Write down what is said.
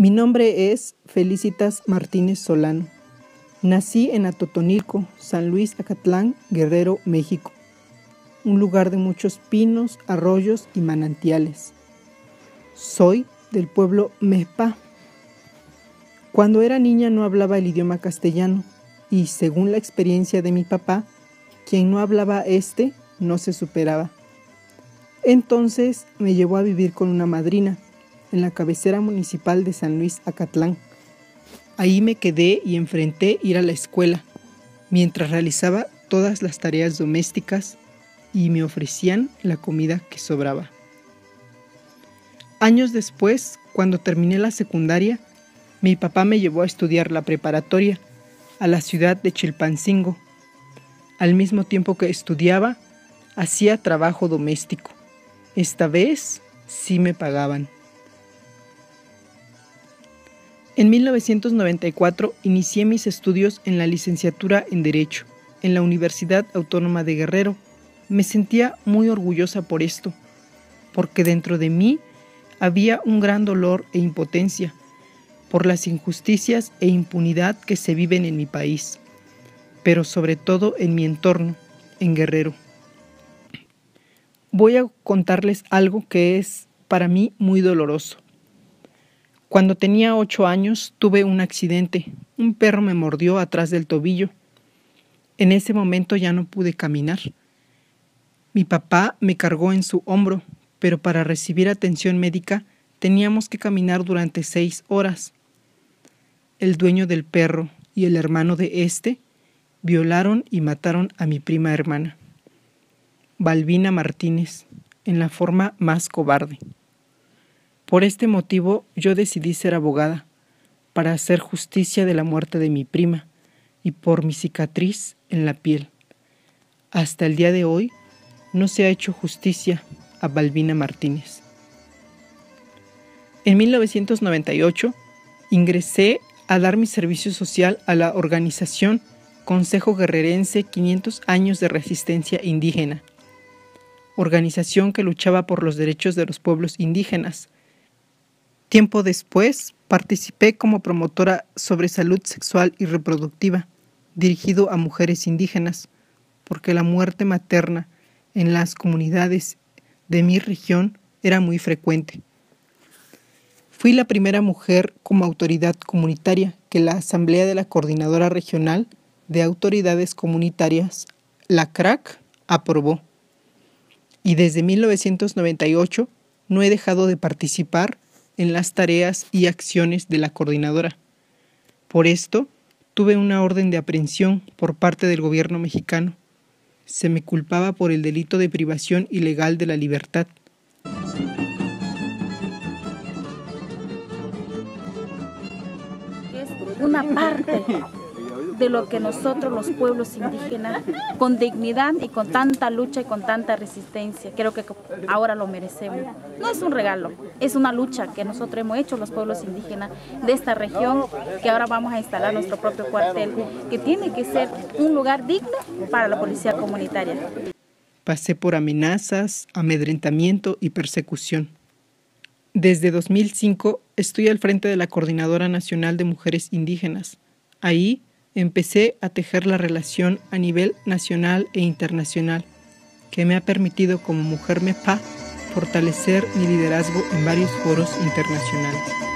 Mi nombre es Felicitas Martínez Solano. Nací en Atotonilco, San Luis Acatlán, Guerrero, México. Un lugar de muchos pinos, arroyos y manantiales. Soy del pueblo Mepa. Cuando era niña no hablaba el idioma castellano y según la experiencia de mi papá, quien no hablaba este no se superaba. Entonces me llevó a vivir con una madrina en la cabecera municipal de San Luis Acatlán. Ahí me quedé y enfrenté ir a la escuela, mientras realizaba todas las tareas domésticas y me ofrecían la comida que sobraba. Años después, cuando terminé la secundaria, mi papá me llevó a estudiar la preparatoria a la ciudad de Chilpancingo. Al mismo tiempo que estudiaba, hacía trabajo doméstico. Esta vez sí me pagaban. En 1994 inicié mis estudios en la licenciatura en Derecho en la Universidad Autónoma de Guerrero. Me sentía muy orgullosa por esto, porque dentro de mí había un gran dolor e impotencia por las injusticias e impunidad que se viven en mi país, pero sobre todo en mi entorno, en Guerrero. Voy a contarles algo que es para mí muy doloroso. Cuando tenía ocho años tuve un accidente. Un perro me mordió atrás del tobillo. En ese momento ya no pude caminar. Mi papá me cargó en su hombro, pero para recibir atención médica teníamos que caminar durante seis horas. El dueño del perro y el hermano de éste violaron y mataron a mi prima hermana, Balbina Martínez, en la forma más cobarde. Por este motivo yo decidí ser abogada, para hacer justicia de la muerte de mi prima y por mi cicatriz en la piel. Hasta el día de hoy no se ha hecho justicia a Balbina Martínez. En 1998 ingresé a dar mi servicio social a la organización Consejo Guerrerense 500 años de resistencia indígena, organización que luchaba por los derechos de los pueblos indígenas, Tiempo después, participé como promotora sobre salud sexual y reproductiva, dirigido a mujeres indígenas, porque la muerte materna en las comunidades de mi región era muy frecuente. Fui la primera mujer como autoridad comunitaria que la Asamblea de la Coordinadora Regional de Autoridades Comunitarias, la CRAC, aprobó. Y desde 1998 no he dejado de participar en las tareas y acciones de la coordinadora. Por esto, tuve una orden de aprehensión por parte del gobierno mexicano. Se me culpaba por el delito de privación ilegal de la libertad. Una parte de lo que nosotros los pueblos indígenas, con dignidad y con tanta lucha y con tanta resistencia, creo que ahora lo merecemos. No es un regalo, es una lucha que nosotros hemos hecho los pueblos indígenas de esta región, que ahora vamos a instalar nuestro propio cuartel, que tiene que ser un lugar digno para la policía comunitaria. Pasé por amenazas, amedrentamiento y persecución. Desde 2005 estoy al frente de la Coordinadora Nacional de Mujeres Indígenas. Ahí empecé a tejer la relación a nivel nacional e internacional, que me ha permitido como mujer MEPA fortalecer mi liderazgo en varios foros internacionales.